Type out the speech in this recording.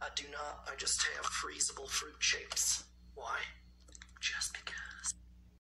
I do not. I just have freezable fruit shake.